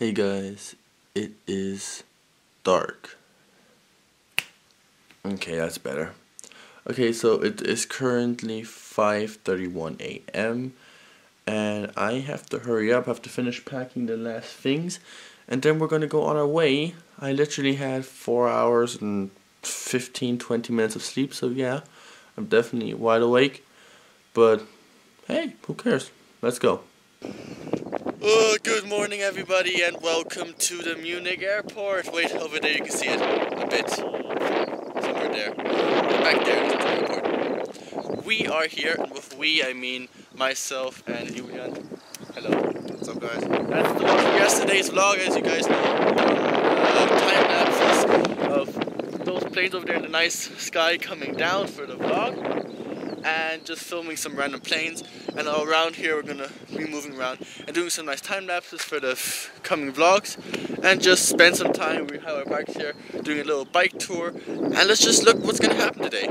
Hey guys, it is dark. Okay, that's better. Okay, so it is currently 5:31 a.m. and I have to hurry up, have to finish packing the last things and then we're going to go on our way. I literally had 4 hours and 15 20 minutes of sleep, so yeah, I'm definitely wide awake. But hey, who cares? Let's go. Oh, good morning, everybody, and welcome to the Munich airport. Wait, over there you can see it a bit. Somewhere there. Back there is the airport. We are here, and with we, I mean myself and Julian. Hello. What's up, guys? That's the one from yesterday's vlog, as you guys know. Uh, time lapses of those planes over there in the nice sky coming down for the vlog and just filming some random planes. And around here, we're gonna be moving around and doing some nice time lapses for the coming vlogs, and just spend some time. We have our bikes here, doing a little bike tour, and let's just look what's gonna happen today.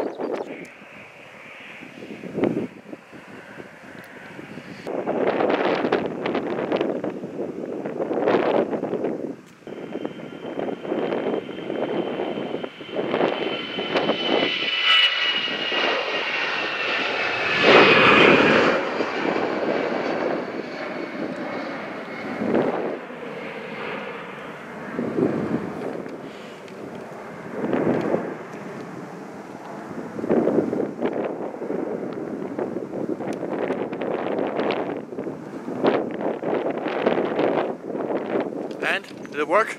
And did it work?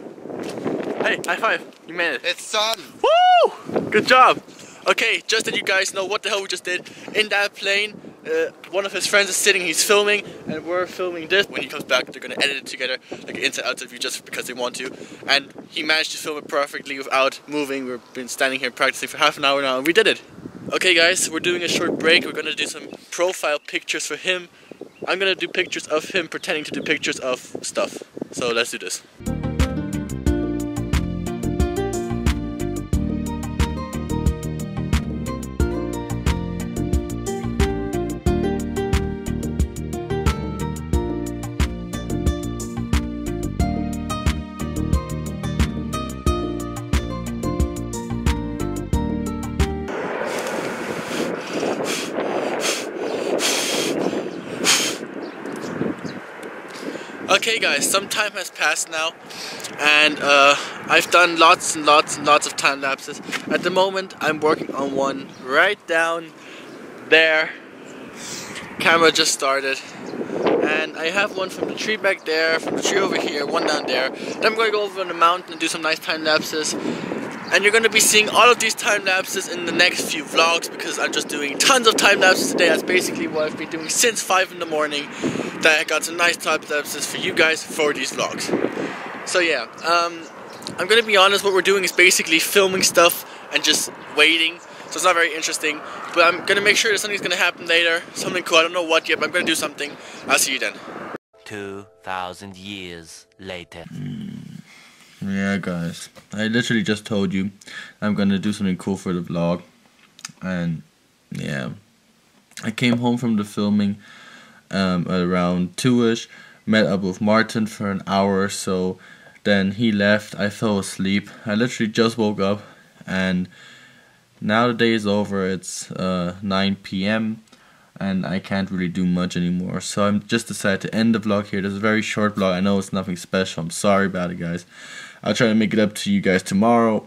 Hey, high five! You made it. It's sun! Woo! Good job. Okay, just that you guys know what the hell we just did. In that plane, uh, one of his friends is sitting, he's filming, and we're filming this. When he comes back, they're gonna edit it together, like an inside outside view, just because they want to. And he managed to film it perfectly without moving. We've been standing here practicing for half an hour now, and we did it. Okay, guys, we're doing a short break. We're gonna do some profile pictures for him. I'm gonna do pictures of him pretending to do pictures of stuff. So let's do this. Okay guys, some time has passed now and uh, I've done lots and lots and lots of time lapses. At the moment I'm working on one right down there. Camera just started. And I have one from the tree back there, from the tree over here, one down there. Then I'm going to go over on the mountain and do some nice time lapses. And you're going to be seeing all of these time lapses in the next few vlogs because I'm just doing tons of time lapses today. That's basically what I've been doing since 5 in the morning that I got some nice time lapses for you guys for these vlogs. So yeah, um, I'm gonna be honest, what we're doing is basically filming stuff and just waiting. So it's not very interesting, but I'm gonna make sure that something's gonna happen later, something cool, I don't know what yet, but I'm gonna do something. I'll see you then. 2,000 years later. Yeah guys, I literally just told you I'm gonna do something cool for the vlog. And yeah, I came home from the filming um, around 2ish, met up with Martin for an hour or so, then he left, I fell asleep, I literally just woke up, and now the day is over, it's uh, 9 p.m., and I can't really do much anymore, so I'm just decided to end the vlog here, this is a very short vlog, I know it's nothing special, I'm sorry about it guys, I'll try to make it up to you guys tomorrow,